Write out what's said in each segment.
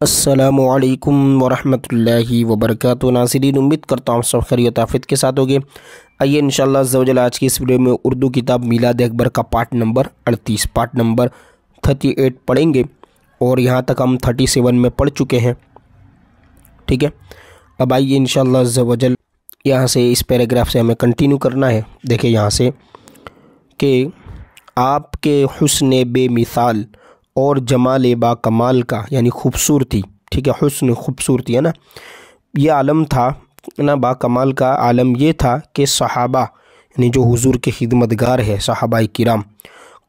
असलकम वरहमल वबरक नासिरीन, उम्मीद करता हूँ सब खैरियत आफित के साथ होगे। आइए जवजल आज की इस वीडियो में उर्दू किताब मिलाद अकबर का पार्ट नंबर अड़तीस। पार्ट नंबर थर्टी एट पढ़ेंगे और यहाँ तक हम थर्टी सेवन में पढ़ चुके हैं। ठीक है? अब आइए जवजल यहाँ से इस पैराग्राफ से हमें कंटिन्यू करना है। देखिए यहाँ से कि आपके हुस्न बेमिसाल और जमाल बा कमाल का, यानी खूबसूरती, ठीक है, हुस्न खूबसूरती, है ना? ये आलम था, ना बा कमाल का, आलम ये था कि सहाबा, यानी जो हुजूर के खिदमतगार है सहाबा किराम,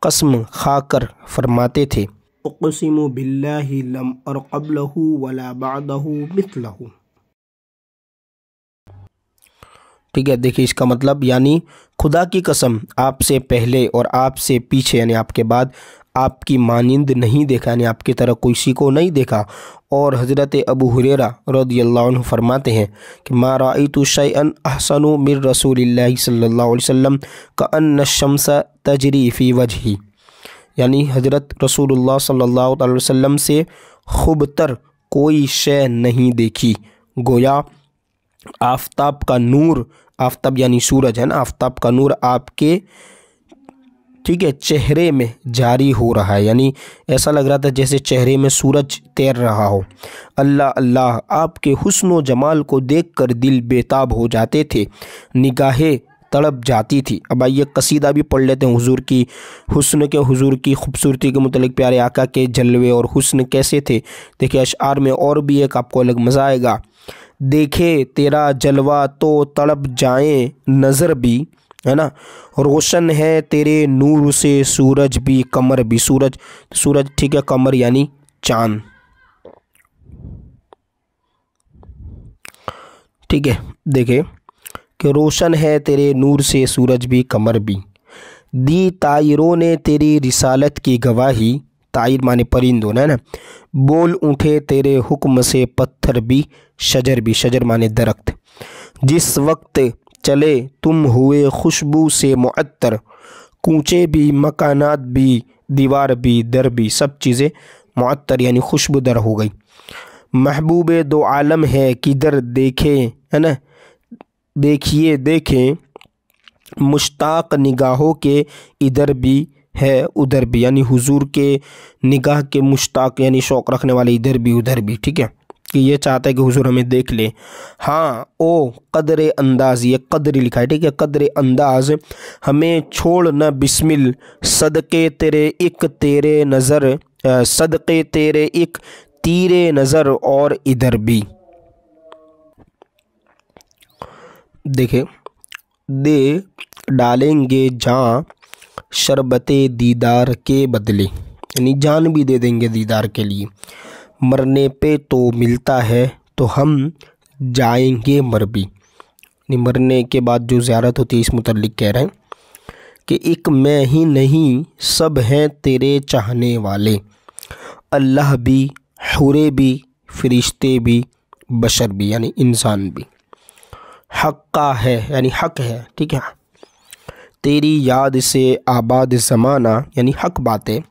कसम खाकर फरमाते थे, उक़सिमु बिल्लाहि और क़ब्लहु वला ठीक है, देखिए इसका मतलब यानी खुदा की कसम, आपसे पहले और आपसे पीछे, यानी आपके बाद आपकी मानंद नहीं देखा, यानी आपकी तरह किसी को नहीं देखा। और हज़रत अबू हुरेरा रदी फरमाते हैं कि मा राइतु शैन अहसन मिर रसूल अलैहि का अन शम्स तजरी फ़ी वजही। यानी हज़रत सल्लल्लाहु अलैहि वसल्लम से खूबतर कोई शय नहीं देखी। गोया आफताब का नूर, आफताब यानी सूरज है ना, आफताब का नूर आपके ठीक है, चेहरे में जारी हो रहा है। यानी ऐसा लग रहा था जैसे चेहरे में सूरज तैर रहा हो। अल्लाह अल्लाह, आपके हसन व जमाल को देख कर दिल बेताब हो जाते थे। निगाहें तड़प जाती थी। अब आइए कसीदा भी पढ़ लेते हैं हुजूर की, हुस्न के हुजूर की खूबसूरती के मतलब प्यारे आका के जलवे और हुस्न कैसे थे। देखिए अशार में और भी एक आपको अलग मज़ा आएगा। देखे, तेरा जलवा तो तड़प जाए, नज़र भी है ना? रोशन है तेरे नूर से सूरज भी कमर भी। सूरज सूरज ठीक है, कमर यानी चाँद। ठीक है, देखे कि रोशन है तेरे नूर से सूरज भी, कमर भी। दी तायरों ने तेरी रिसालत की गवाही। तायर माने परिंदों, है ना? बोल उठे तेरे हुक्म से पत्थर भी, शजर भी। शजर माने दरख्त। जिस वक्त चले, तुम हुए खुशबू से मुअत्तर। कूचे भी, मकानात भी, दीवार भी, दर भी, सब चीज़ें मुअत्तर यानी खुशबूदर हो गई। महबूब दो आलम है किधर देखें, है ना? देखिए, देखें, मुश्ताक निगाहों के इधर भी है, उधर भी, यानी हुजूर के निगाह के मुश्ताक, यानी शौक़ रखने वाले इधर भी, उधर भी, ठीक है? कि ये चाहता है कि हुजूर हमें देख ले। हाँ ओ कदर अंदाज ये कदर लिखा है, ठीक है? कदर अंदाज हमें छोड़ न बिस्मिल, सदके तेरे एक तेरे नज़र सदके तेरे एक तीरे नज़र और इधर भी। देखे, दे डालेंगे जहाँ शरबत दीदार के बदले, यानी जान भी दे देंगे दीदार के लिए। मरने पे तो मिलता है तो हम जाएँगे मर भी मरने के बाद जो ज़्यारत होती है, इस मुतलिक कह रहे हैं कि एक मैं ही नहीं, सब हैं तेरे चाहने वाले। अल्लाह भी, हुरे भी, फरिश्ते भी, बशर भी, यानी इंसान भी। हक का है, यानी हक है, ठीक है? तेरी याद से आबाद ज़माना, यानी हक बातें,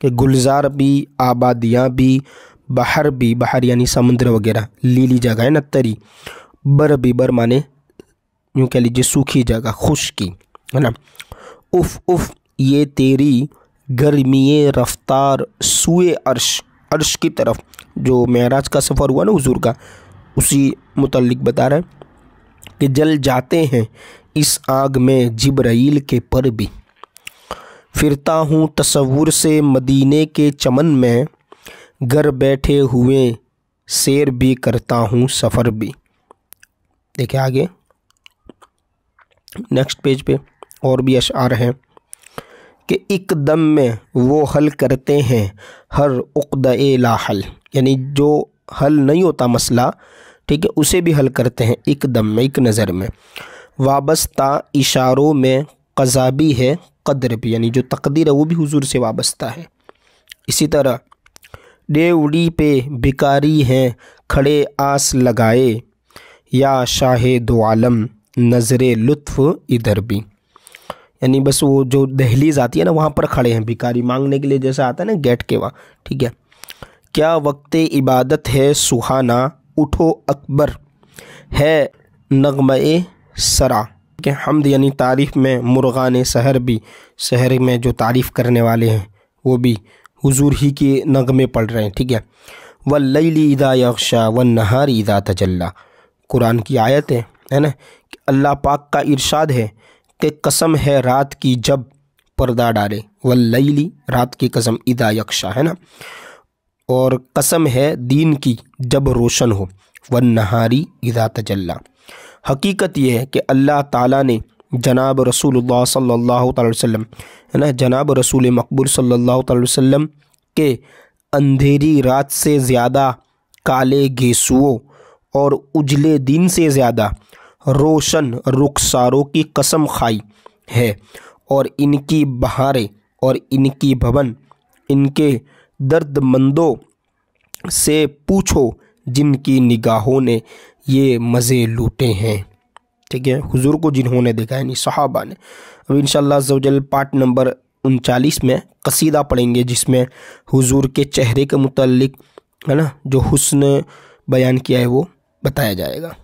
कि गुलजार भी, आबादियाँ भी बाहर भी, बाहर यानी समुद्र वगैरह, लीली जगह है ना तरी बर भी बर माने, यूँ कह लीजिए सूखी जगह, खुशकी, है ना? उफ उफ, ये तेरी गर्मी रफ्तार, सुए अर्श अर्श की तरफ़। जो महराज का सफ़र हुआ ना हजूर का, उसी मुतलिक बता रहे हैं कि जल जाते हैं इस आग में जिब्राइल के पर भी। फिरता हूँ तस्वूर से मदीने के चमन में घर बैठे हुए शेर भी करता हूँ सफ़र भी। देखिए आगे। नेक्स्ट पेज पे और भी अशार हैं कि एक दम में वो हल करते हैं, हर उक़द ला हल। यानी जो हल नहीं होता मसला, ठीक है, उसे भी हल करते हैं एक दम में, एक नज़र में। वाबस्ता इशारों में कज़ा भी है, कदर भी, यानी जो तकदीर है वो भी हुजूर से वाबस्ता है। इसी तरह डेवड़ी पे भिकारी हैं, खड़े आस लगाए। या शाह दो आलम, नज़र लुत्फ़ इधर भी। यानी बस वो जो दहलीज आती है ना, वहाँ पर खड़े हैं भिकारी मांगने के लिए, जैसा आता है ना, गेट के वहाँ, ठीक है? क्या वक्त इबादत है सुहाना? उठो अकबर, है नगम सरा। के हमद यानी तारीफ़ में मुर्गान शहर भी, शहर में जो तारीफ़ करने वाले हैं, वो भी। हुजूर ही के नगमे पढ़ रहे हैं, ठीक है? व लईली इदा यक्षा व नहारी इदा तजल्ला। कुरान की आयत, है है ना अल्लाह पाक का इरशाद है कि कसम है रात की जब पर्दा डाले। व लईली रात की कसम इदा यक्षा है ना? और कसम है दीन की जब रोशन हो। व नहारी इदा तजल्ला। हकीकत यह है कि अल्लाह ताला ने जनाब अलैहि वसल्लम, है ना? जनाब रसूल मकबूल अलैहि वसल्लम के अंधेरी रात से ज़्यादा, काले गेसुओं और उजले दिन से ज़्यादा रोशन रुखसारों की कसम खाई है और इनकी बहारें और इनकी भवन, इनके दर्दमंदों से पूछो जिनकी निगाहों ने ये मज़े लूटे हैं। ठीक है, हुजूर को जिन्होंने देखा यानी सहाबा ने। अब इन शजल पार्ट नंबर उनचालीस में कसीदा पढ़ेंगे, जिसमें हुजूर के चेहरे के मुतलक है ना, जो हुस्न बयान किया है वो बताया जाएगा।